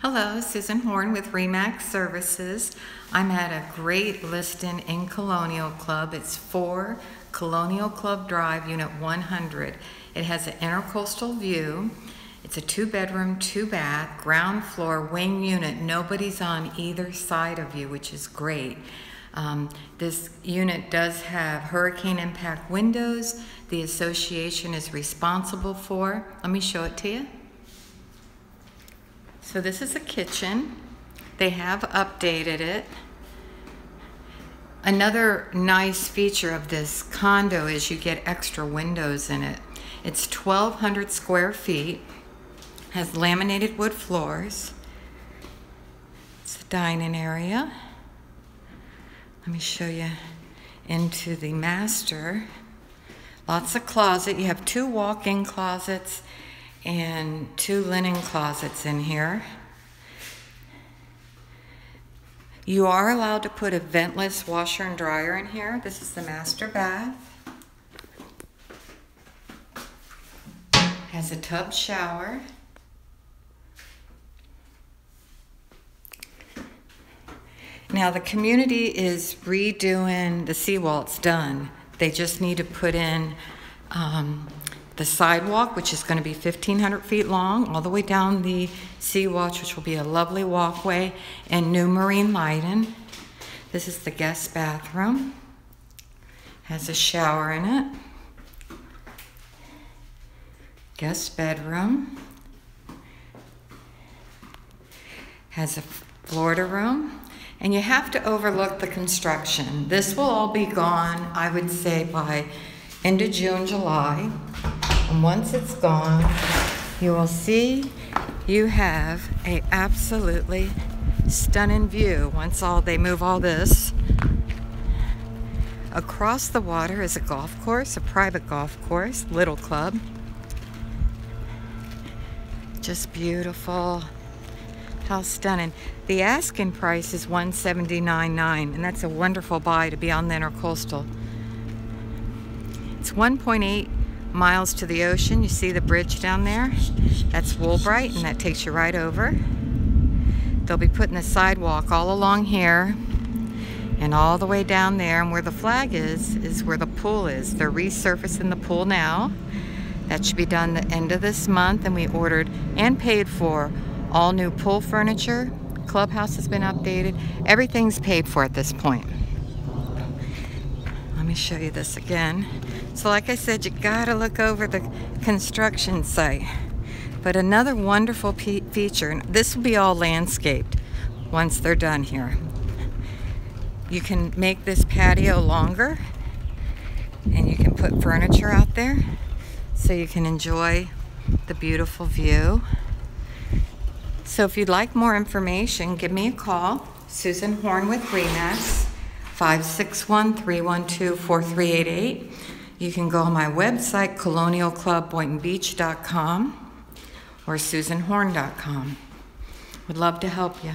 Hello, Susan Horne with Remax Services. I'm at a great listing in Colonial Club. It's 4 Colonial Club Drive, Unit 100. It has an intercoastal view. It's a two bedroom, two bath, ground floor, wing unit. Nobody's on either side of you, which is great. Um, this unit does have hurricane impact windows. The association is responsible for. Let me show it to you. So this is a kitchen. They have updated it. Another nice feature of this condo is you get extra windows in it. It's 1,200 square feet, has laminated wood floors. It's a dining area. Let me show you into the master. Lots of closet. You have two walk-in closets and two linen closets in here. You are allowed to put a ventless washer and dryer in here. This is the master bath. Has a tub shower. Now the community is redoing the seawall. It's done. They just need to put in um, the sidewalk, which is going to be 1,500 feet long, all the way down the seawall, which will be a lovely walkway, and new marine lighting. This is the guest bathroom. Has a shower in it. Guest bedroom. Has a Florida room. And you have to overlook the construction. This will all be gone, I would say, by end of June, July. And once it's gone, you will see you have a absolutely stunning view once all they move all this. Across the water is a golf course, a private golf course, little club. Just beautiful. How stunning. The asking price is $179.9 and that's a wonderful buy to be on the intercoastal. It's 1.8 miles to the ocean. You see the bridge down there? That's Woolbright, and that takes you right over. They'll be putting the sidewalk all along here and all the way down there. And where the flag is, is where the pool is. They're resurfacing the pool now. That should be done the end of this month. And we ordered and paid for all new pool furniture. Clubhouse has been updated. Everything's paid for at this point. Me show you this again. So like I said, you gotta look over the construction site. But another wonderful feature, and this will be all landscaped once they're done here. You can make this patio longer and you can put furniture out there so you can enjoy the beautiful view. So if you'd like more information, give me a call. Susan Horne with Remax, 561-312-4388. You can go on my website, colonialclubboyntonbeach.com or susanhorne.com. Would love to help you.